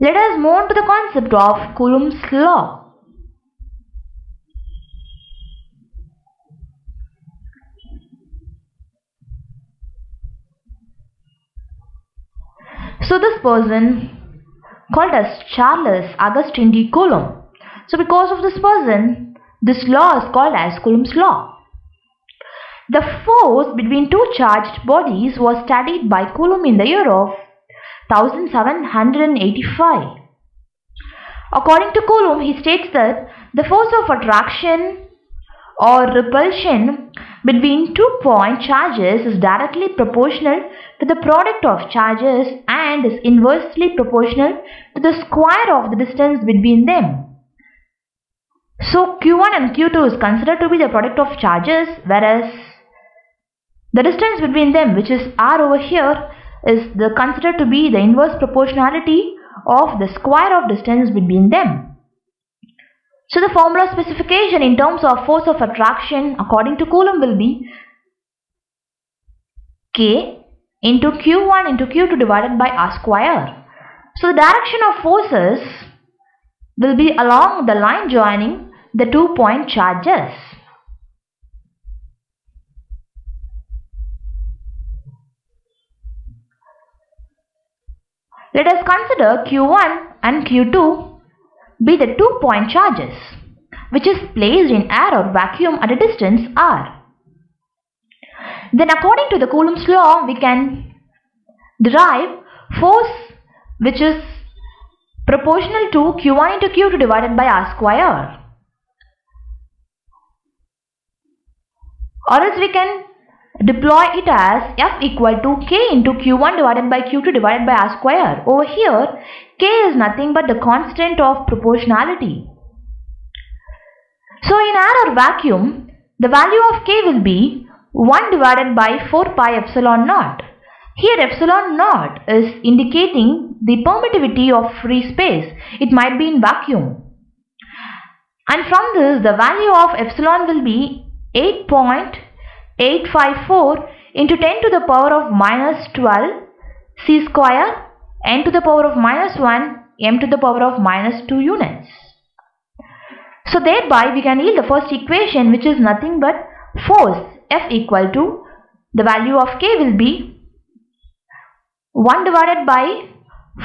Let us move on to the concept of Coulomb's law. So this person called as Charles Augustin de Coulomb. So because of this person, this law is called as Coulomb's law. The force between two charged bodies was studied by Coulomb in the year of 1785. According to Coulomb, he states that the force of attraction or repulsion between two point charges is directly proportional to the product of charges and is inversely proportional to the square of the distance between them. So Q1 and Q2 is considered to be the product of charges whereas the distance between them which is r over here is the considered to be the inverse proportionality of the square of distance between them. So the formula specification in terms of force of attraction according to Coulomb will be K into Q1 into Q2 divided by R square. So the direction of forces will be along the line joining the two point charges. Let us consider Q1 and Q2 be the two point charges which is placed in air or vacuum at a distance r. Then according to the Coulomb's law we can derive force which is proportional to Q1 into Q2 divided by r square. Or else we can deploy it as F equal to K into Q1 divided by Q2 divided by R square. Over here, K is nothing but the constant of proportionality. So in or vacuum, the value of K will be 1 divided by 4 pi epsilon naught. Here epsilon naught is indicating the permittivity of free space. It might be in vacuum. And from this, the value of epsilon will be 8.854 into 10 to the power of minus 12 c square n to the power of minus 1 m to the power of minus 2 units. So thereby we can yield the first equation which is nothing but force F equal to the value of K will be 1 divided by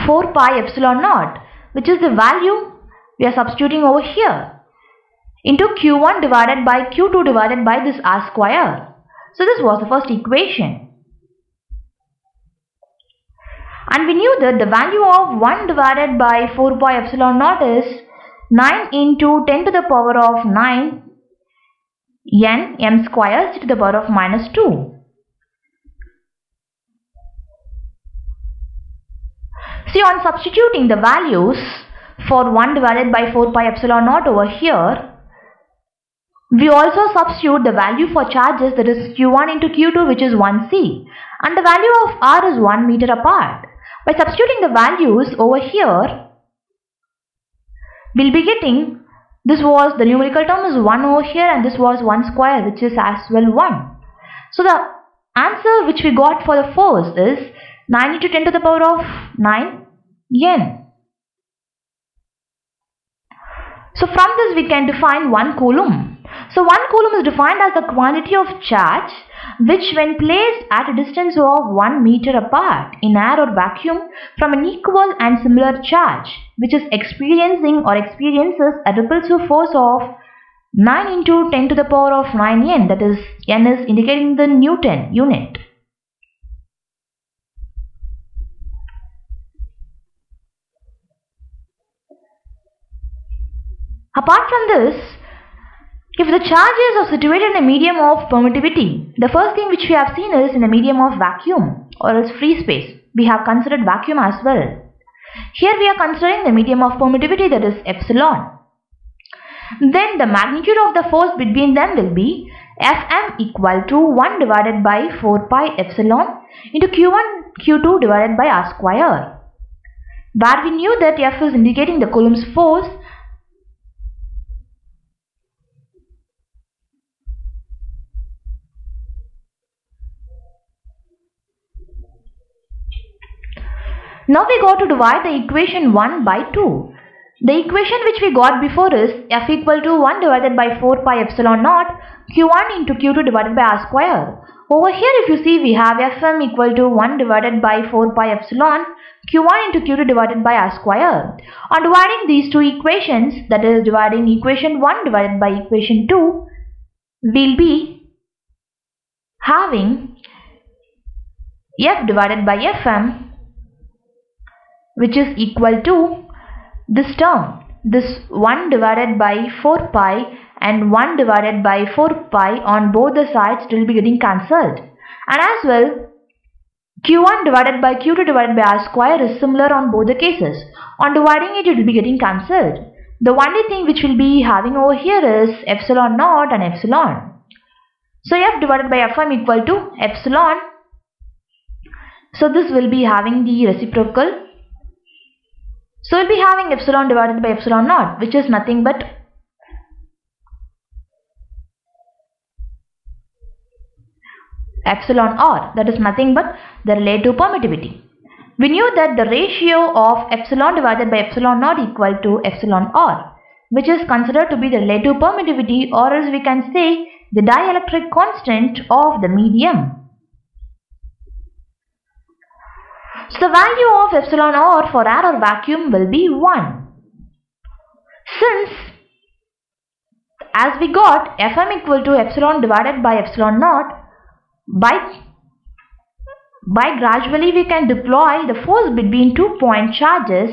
4 pi epsilon naught which is the value we are substituting over here into q1 divided by q2 divided by this r square. So this was the first equation. And we knew that the value of 1 divided by 4 pi epsilon naught is 9 into 10 to the power of 9 n m square to the power of minus 2. See on substituting the values for 1 divided by 4 pi epsilon naught over here we also substitute the value for charges that is Q1 into Q2 which is 1C and the value of R is 1 meter apart. By substituting the values over here, we'll be getting this was the numerical term is 1 over here and this was 1 square which is as well 1. So the answer which we got for the force is 9 into 10 to the power of 9 n. So from this we can define 1 coulomb. So 1 coulomb is defined as the quantity of charge which when placed at a distance of 1 meter apart in air or vacuum from an equal and similar charge which is experiencing or experiences a repulsive force of 9 into 10 to the power of 9 n that is n is indicating the Newton unit. Apart from this, if the charges are situated in a medium of permittivity, the first thing which we have seen is in a medium of vacuum or as free space. We have considered vacuum as well. Here we are considering the medium of permittivity that is epsilon. Then the magnitude of the force between them will be Fm equal to 1 divided by 4 pi epsilon into Q1 Q2 divided by R square. Where we knew that F is indicating the Coulomb's force Now we got to divide the equation 1 by 2. The equation which we got before is f equal to 1 divided by 4 pi epsilon naught q1 into q2 divided by r square. Over here if you see we have fm equal to 1 divided by 4 pi epsilon q1 into q2 divided by r square. On dividing these two equations that is dividing equation 1 divided by equation 2 we'll be having f divided by fm which is equal to this term this 1 divided by 4 pi and 1 divided by 4 pi on both the sides will be getting cancelled. And as well, q1 divided by q2 divided by r square is similar on both the cases. On dividing it, it will be getting cancelled. The only thing which will be having over here is epsilon naught and epsilon. So f divided by fm equal to epsilon. So this will be having the reciprocal. So we'll be having epsilon divided by epsilon naught which is nothing but epsilon r that is nothing but the relative permittivity. We knew that the ratio of epsilon divided by epsilon naught equal to epsilon r which is considered to be the relative permittivity or as we can say the dielectric constant of the medium. So the value of epsilon r for air or vacuum will be 1. Since as we got fm equal to epsilon divided by epsilon naught by, by gradually we can deploy the force between two point charges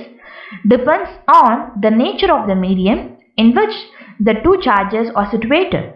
depends on the nature of the medium in which the two charges are situated.